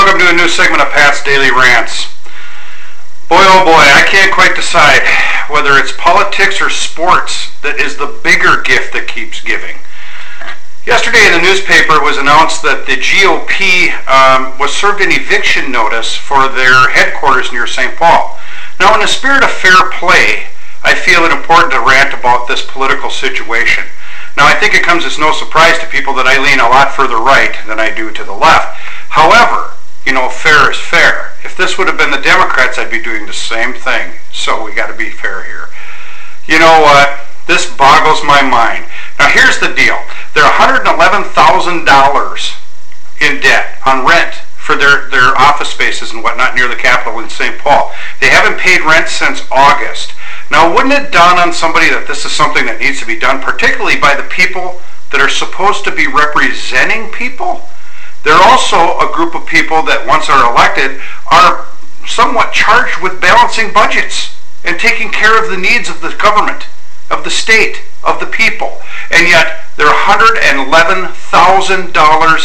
welcome to a new segment of Pat's Daily Rants. Boy, oh boy, I can't quite decide whether it's politics or sports that is the bigger gift that keeps giving. Yesterday in the newspaper was announced that the GOP um, was served an eviction notice for their headquarters near St. Paul. Now, in the spirit of fair play, I feel it important to rant about this political situation. Now, I think it comes as no surprise to people that I lean a lot further right than I do to the left. You know, fair is fair. If this would have been the Democrats, I'd be doing the same thing. So we got to be fair here. You know what? This boggles my mind. Now, here's the deal they're $111,000 in debt on rent for their, their office spaces and whatnot near the Capitol in St. Paul. They haven't paid rent since August. Now, wouldn't it dawn on somebody that this is something that needs to be done, particularly by the people that are supposed to be representing people? They're also a group of people that, once are elected, are somewhat charged with balancing budgets and taking care of the needs of the government, of the state, of the people. And yet, they're $111,000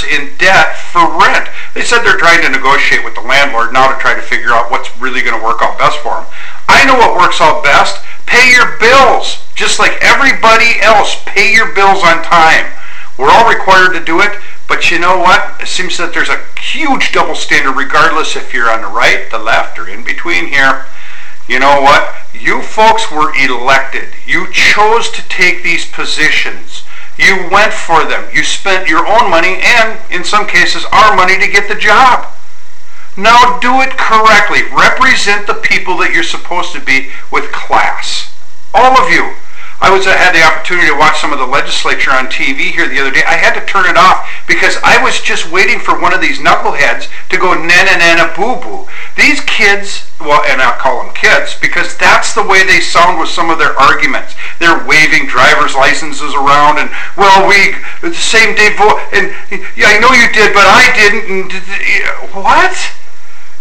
in debt for rent. They said they're trying to negotiate with the landlord now to try to figure out what's really going to work out best for them. I know what works out best. Pay your bills. Just like everybody else, pay your bills on time. We're all required to do it. But you know what? It seems that there's a huge double standard regardless if you're on the right, the left, or in between here. You know what? You folks were elected. You chose to take these positions. You went for them. You spent your own money and, in some cases, our money to get the job. Now do it correctly. Represent the people that you're supposed to be with class. All of you. I was I had the opportunity to watch some of the legislature on TV here the other day. I had to turn it off because I was just waiting for one of these knuckleheads to go nana nana boo boo. These kids, well, and I'll call them kids because that's the way they sound with some of their arguments. They're waving driver's licenses around and well, we the same day vote and yeah, I know you did, but I didn't. And, what?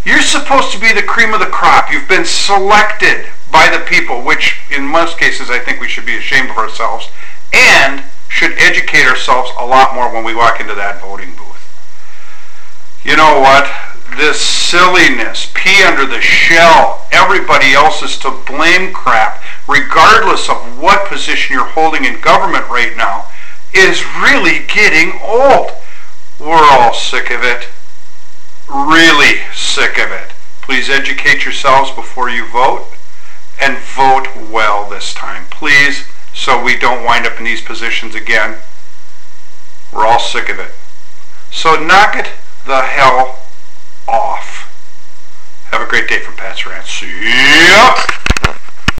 You're supposed to be the cream of the crop. You've been selected by the people, which in most cases I think we should be ashamed of ourselves, and should educate ourselves a lot more when we walk into that voting booth. You know what? This silliness, pea under the shell, everybody else is to blame crap, regardless of what position you're holding in government right now, is really getting old. We're all sick of it. Really sick of it. Please educate yourselves before you vote and vote well this time, please, so we don't wind up in these positions again. We're all sick of it. So knock it the hell off. Have a great day from Pat's Rants. See ya!